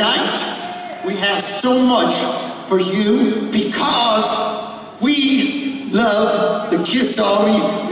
tonight we have so much for you because we love the Kiss Army